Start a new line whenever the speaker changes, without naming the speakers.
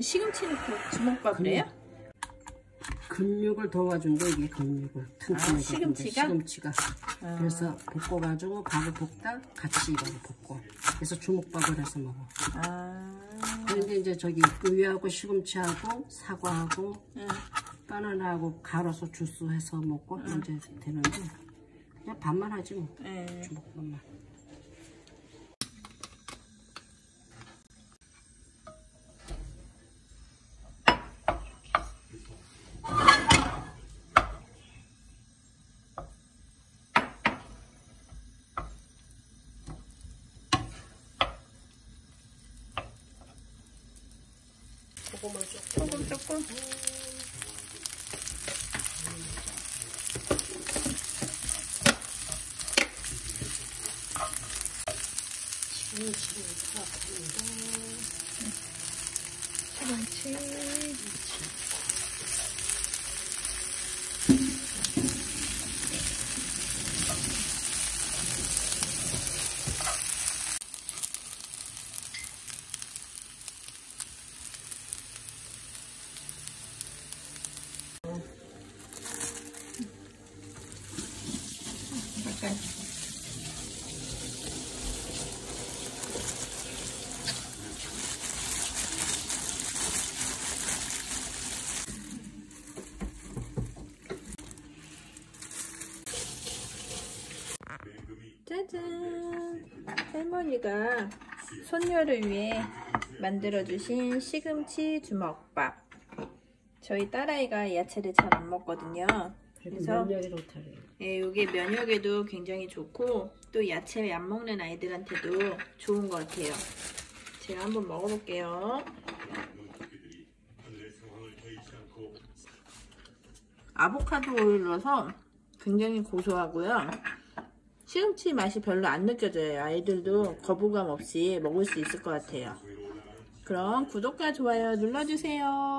시금치 넣고 주먹밥이래요?
근육을 도와준다 이게 근육을 튼튼하게
아, 시금치가?
시금치가
아.
그래서 볶아가지고 밥을 볶다 같이 이걸 볶고 그래서 주먹밥을 해서 먹어
아,
그런데 이제 저기 우유하고 시금치하고 사과하고
응.
바나나하고 갈아서 주스 해서 먹고 이제 되는데 그냥 밥만 하지 뭐
네.
주먹밥만 소금을 조금
소금 조금.
시금치를 탁합니다
시금치. 짜잔. 할머니가 손녀를 위해 만들어주신 시금치 주먹밥. 저희 딸아이가 야채를 잘 안 먹거든요 그래서
면역이 좋다래요
예, 이게 면역에도 굉장히 좋고 또 야채 안 먹는 아이들한테도 좋은 것 같아요. 제가 한번 먹어볼게요. 아보카도 오일 넣어서 굉장히 고소하고요. 시금치 맛이 별로 안 느껴져요. 아이들도 거부감 없이 먹을 수 있을 것 같아요. 그럼 구독과 좋아요 눌러주세요